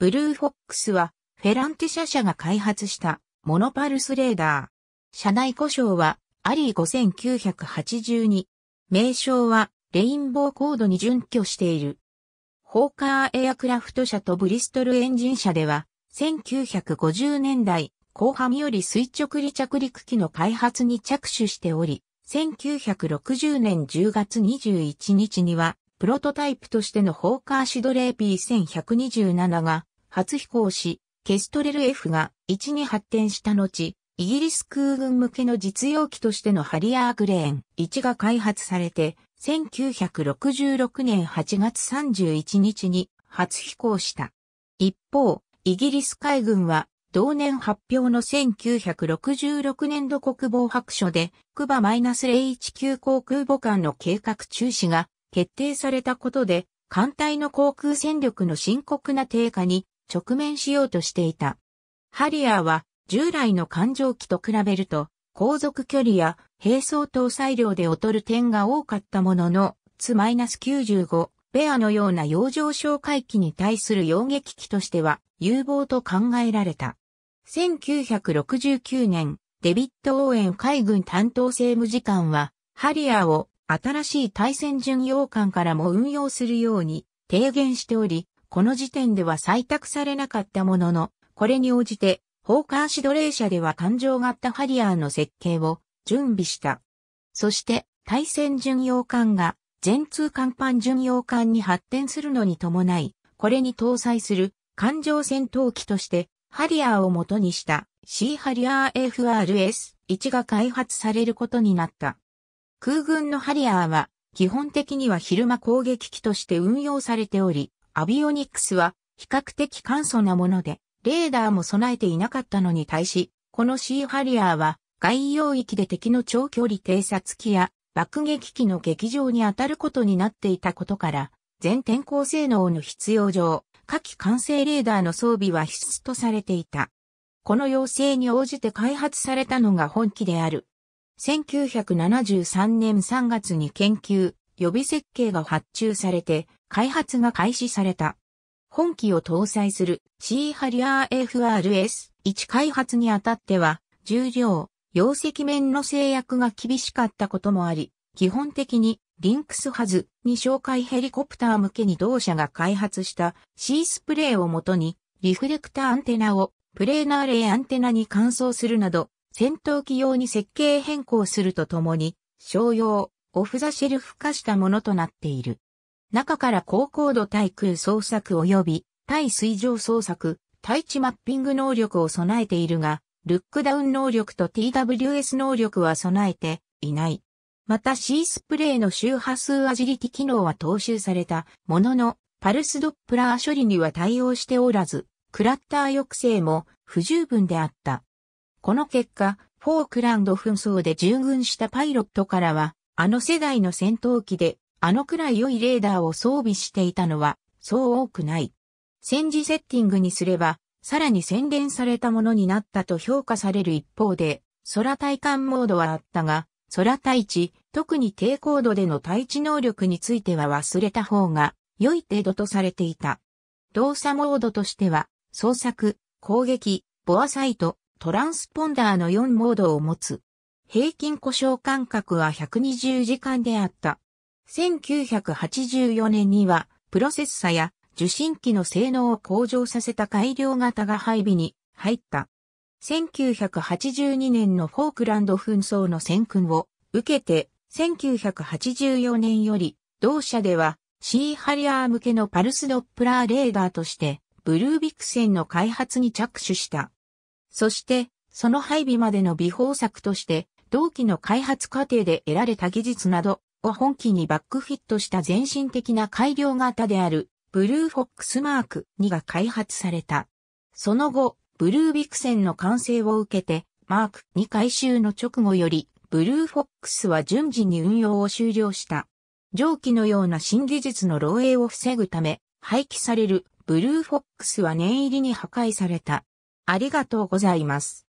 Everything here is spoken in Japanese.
ブルーフォックスはフェランテ社社が開発したモノパルスレーダー。車内故障はアリー5982。名称はレインボーコードに準拠している。ホーカーエアクラフト社とブリストルエンジン社では1950年代後半より垂直離着陸機の開発に着手しており、1960年10月21日には、プロトタイプとしてのホーカーシドレー P1127 が初飛行し、ケストレル F が1に発展した後、イギリス空軍向けの実用機としてのハリアーグレーン1が開発されて、1966年8月31日に初飛行した。一方、イギリス海軍は同年発表の1966年度国防白書で、クバ -019 航空母艦の計画中止が決定されたことで、艦隊の航空戦力の深刻な低下に直面しようとしていた。ハリアーは従来の艦上機と比べると、航続距離や並走搭載量で劣る点が多かったものの、ツ -95 ベアのような洋上哨戒機に対する洋撃機としては有望と考えられた。1969年、デビッド・オーエン海軍担当政務次官は、ハリアーを新しい対戦巡洋艦からも運用するように提言しており、この時点では採択されなかったものの、これに応じて、ホーカーシドレー社では艦上型ハリアーの設計を準備した。そして、対戦巡洋艦が全通艦板巡洋艦に発展するのに伴い、これに搭載する艦上戦闘機としてハリアーを元にしたシーハリアー FRS-1 が開発されることになった。空軍のハリアーは基本的には昼間攻撃機として運用されており、アビオニクスは比較的簡素なもので、レーダーも備えていなかったのに対し、このシーハリアーは外洋域で敵の長距離偵察機や爆撃機の劇場に当たることになっていたことから、全天候性能の必要上、火器管制レーダーの装備は必須とされていた。この要請に応じて開発されたのが本機である。1973年3月に研究、予備設計が発注されて、開発が開始された。本機を搭載する C ハリアー FRS1 開発にあたっては、重量、容積面の制約が厳しかったこともあり、基本的にリンクスハズに紹介ヘリコプター向けに同社が開発したシースプレーをもとにリフレクターアンテナをプレーナーレイアンテナに換装するなど戦闘機用に設計変更するとともに商用オフザシェルフ化したものとなっている。中から高高度対空操作及び対水上操作、対地マッピング能力を備えているが、ルックダウン能力と TWS 能力は備えていない。また C スプレーの周波数アジリティ機能は踏襲されたものの、パルスドップラー処理には対応しておらず、クラッター抑制も不十分であった。この結果、フォークランド紛争で従軍したパイロットからは、あの世代の戦闘機で、あのくらい良いレーダーを装備していたのは、そう多くない。戦時セッティングにすれば、さらに洗練されたものになったと評価される一方で、空対艦モードはあったが、空対地、特に低高度での対地能力については忘れた方が良い程度とされていた。動作モードとしては、創作、攻撃、ボアサイト、トランスポンダーの4モードを持つ。平均故障間隔は120時間であった。1984年には、プロセッサや受信機の性能を向上させた改良型が配備に入った。1982年のフォークランド紛争の戦訓を受けて、1984年より、同社では、シーハリアー向けのパルスドップラーレーダーとして、ブルービクセンの開発に着手した。そして、その配備までの微方策として、同機の開発過程で得られた技術などを本機にバックフィットした全身的な改良型である、ブルーフォックスマーク2が開発された。その後、ブルービクセンの完成を受けて、マーク2回収の直後より、ブルーフォックスは順次に運用を終了した。上記のような新技術の漏洩を防ぐため、廃棄されるブルーフォックスは念入りに破壊された。ありがとうございます。